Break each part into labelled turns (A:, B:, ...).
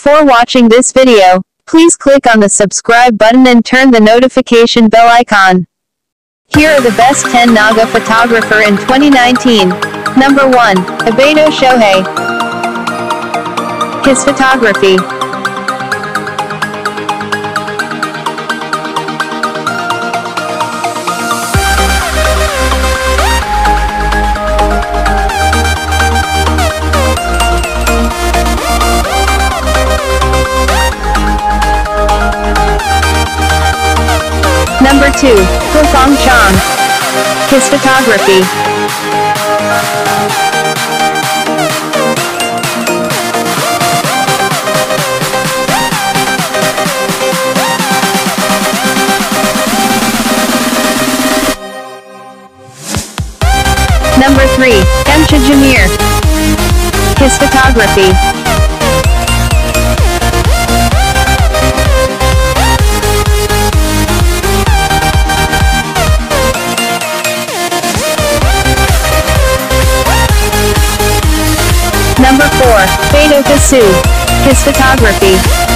A: For watching this video, please click on the subscribe button and turn the notification bell icon. Here are the best 10 Naga photographer in 2019. Number 1. Abeto Shohe. His photography. Number 2. Fong Chang. His photography. Number 3. Imcha Jamir. His photography. 4. Betoka Swu. His photography.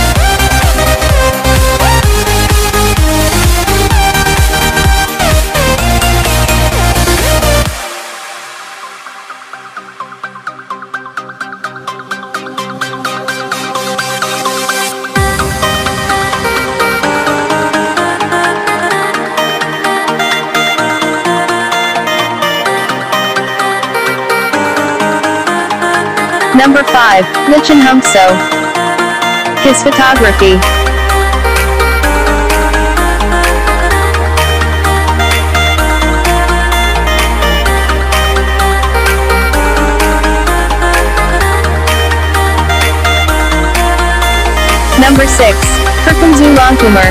A: Number 5. Lichen Humso. His photography. Number 6. Perkumzu Longkumar.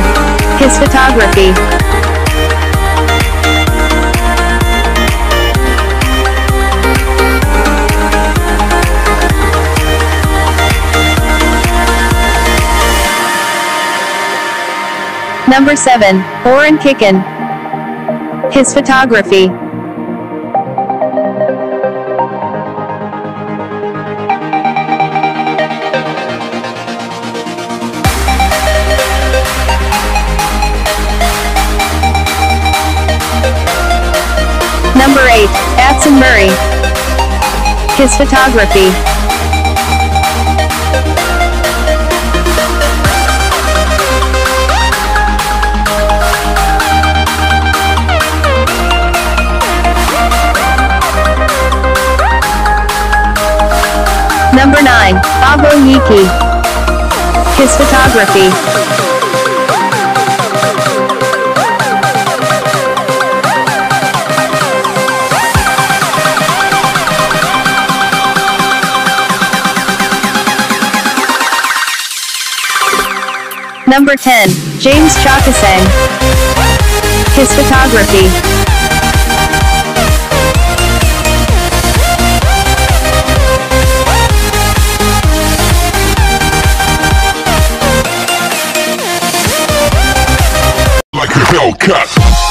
A: His photography. Number 7. Oren Kicken. His photography. Number 8. Atson Murray. His photography. Number 9. Abo Yiki. His photography. Number 10. James Chakasang. His photography. Hellcat.